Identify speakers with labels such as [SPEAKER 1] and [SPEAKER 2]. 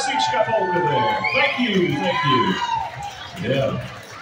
[SPEAKER 1] seats got over there. Thank you, thank you. Yeah.